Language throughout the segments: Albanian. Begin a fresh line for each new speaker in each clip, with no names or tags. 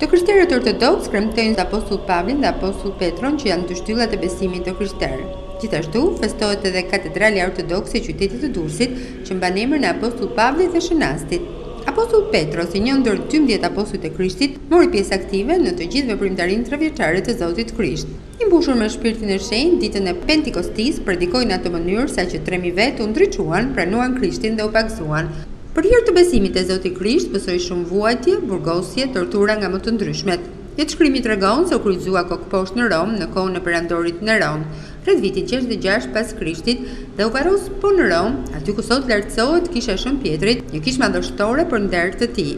Të krishterët ortodoksë kremtojnë apostull Pavlin dhe apostull Petron që janë dy shtyllat e besimit të krishterë. Gjithashtu, festohet edhe katedralja ortodokse e qytetit të Durrësit, që mban emrin e apostull Pavlit dhe Shën Astit. Apostull Petro, si një ndër 12 apostujt e Krishtit, mori pjesë aktive në të gjithë veprimtarinë trevjeçare të Zotit Krisht. I mbushur me Shpirtin e Shenjtë, ditën e Pentikostisë, predikoi në atë mënyrë, saqë tre mijë vetë u ndriçuan, pranuan Krishtin dhe u pagëzuan. Për hir të besimit te Zoti Krisht, pësoi shumë vuajtje, burgosje, tortura nga më të ndryshmet. Jetëshkrimi tregon se u kryqëzua kokëposhtë në Romë, në kohën e perandorit Neron, rreth vitit gjashtëdhjetë e gjashtë pas Krishtit, dhe u varros po në Romë, aty ku sot lartësohet Kisha e Shën Pjetrit, një kishë madhështore për nder të tij.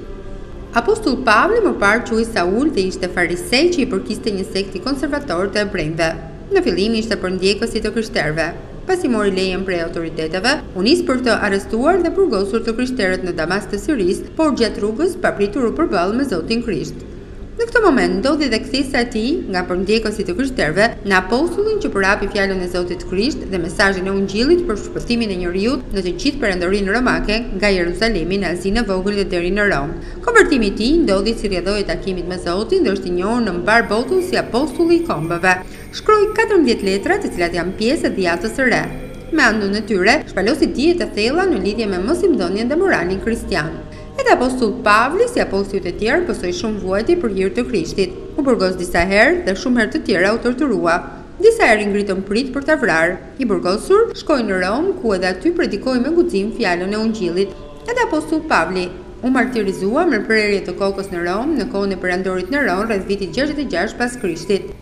Apostull Pavli më parë quhej Saul dhe ishte farisej që i përkiste një sekti konservator të hebrenjve. Në fillim ishte përndjekës i të krishterëve. Pasi mori lejen prej autoriteteve, u nis për të arrestuar dhe burgosur të krishterët në Damask të Sirisë, por gjatë rrugës papritur u përball me Zotin Krisht. Në këtë moment ndodhi dhe kthesa e tij nga përndjekës i të krishterëve në apostullin që përhapi fjalën e Zotit Krisht, dhe mesazhin e Ungjillit për shpëtimin e njeriut në të gjithë perandorinë romake nga Jerusalemi në Azinë e Vogël dhe deri në Romë. Konvertimi i tij ndodhi si rrjedhojë e takimit me Zotin dhe është i njohur në mbarë botën si Apostulli i Kombeve. Shkroi katërmbëdhjetë letra, të cilat janë pjesë e Dhiatës së Re. Me anën e tyre, shpalosi dije të thella në lidhje me mësimdhënien dhe moralin kristian. Edhe apostull Pavli, si apostujt e tjerë, pësoi shumë vuajtje për hir të Krishtit. U burgos disa herë dhe shumë herë të tjera u torturua. Disa herë i ngritën pritë për ta vrarë. I burgosur, shkoi në Romë, ku edhe aty predikoi me guxim fjalën e Ungjillit. Edhe apostull Pavli u martirizua me prerje të kokës në Romë në kohën e perandorit Neron rreth vitit gjashtëdhjetë e gjashtë pas Krishtit.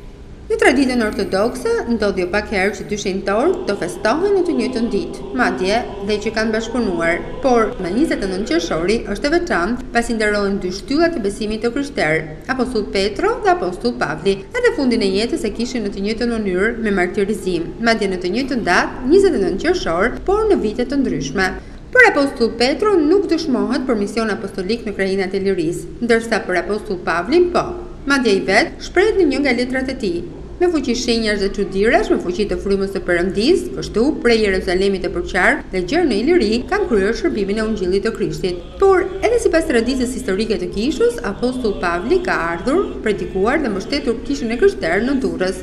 Në traditën ortodokse, ndodh jo pak herë që dy shenjtorë të festohen në të njëjtën ditë, madje dhe që kanë bashkëpunuar. Por, njëzet e nëntë qershori është e veçantë, pasi nderohen dy shtyllat e besimit të krishterë. Apostull Petro dhe apostull Pavli, edhe fundin e jetës e kishin në të njëjtën mënyrë me martirizim, madje në të njëjtën datë, njëzet e nëntë qershor, por në vite të ndryshme. Për apostull Petron nuk dëshmohet për mision apostolik në krahinat e Ilirisë, ndërsa për apostull Pavlin po. Madje ai vetë shprehet në një nga letrat e tij, Me fuqi shenjash dhe çudirash, me fuqi të frymës së Perëndisë, kështu, prej Jerusalemit e përqark dhe gjer në Iliri, kam kryer shërbimin e ungjillit të Krishtit. Por, edhe sipas traditës historike të kishës, apostull Pavli ka ardhur, predikuar dhe mbështetur kishën e krishterë në Durrës.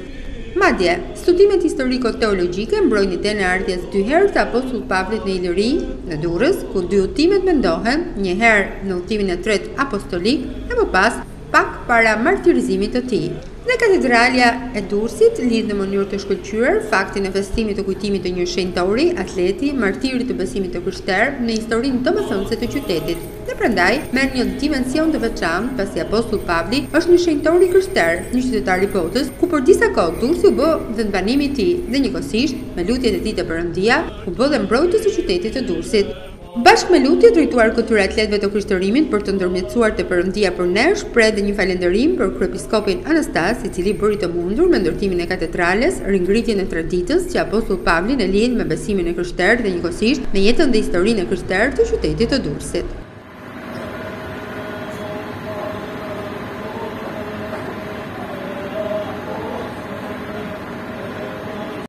Madje, studimet historiko-teologjike mbrojnë idenë e ardhjes dy herë të apostull Pavlit në Iliri, në Durrës, ku dy udhëtimet mendohen, një herë në udhëtimin e tretë apostolik e më pas, pak para martirizimit të tij. Dhe Katedralja e Durrësit lidh në mënyrë të shkëlqyer faktin e festimit të kujtimit të një shenjtori, atleti, martiri të besimit të krishterë në historinë domethënëse të qytetit, dhe prandaj merr një dimension të veçantë, pasi Apostull Pavli është një shenjtor i krishterë, një qytetar i botës, ku për disa kohë Durrësi u bë vendbanimi i tij, dhe njëkohësisht, me lutjet e tij te Perëndia, u bë dhe mbrojtës i qytetit të Durrësit. Bashkë me lutje drejtuar këtyre atletëve të Krishtërimit për të ndërmjetësuar te Perëndia për ne, shpreh dhe një falënderim për Kryepiskopin Anastas, i cili bëri të mundur me ndërtimin e Katedrales, ringritjen e traditës që Apostull Pavlin e lidh me besimin e krishterë dhe njëkohësisht me jetën dhe historinë e krishterë të qytetit të Durrësit.